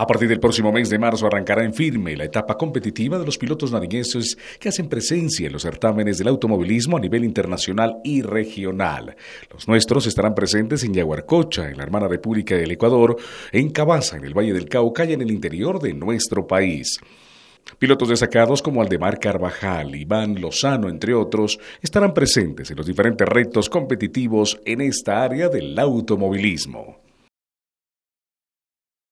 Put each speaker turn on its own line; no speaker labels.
A partir del próximo mes de marzo arrancará en firme la etapa competitiva de los pilotos nariñeses que hacen presencia en los certámenes del automovilismo a nivel internacional y regional. Los nuestros estarán presentes en Yaguarcocha, en la hermana República del Ecuador, en Cabaza, en el Valle del Cauca y en el interior de nuestro país. Pilotos destacados como Aldemar Carvajal, Iván Lozano, entre otros, estarán presentes en los diferentes retos competitivos en esta área del automovilismo.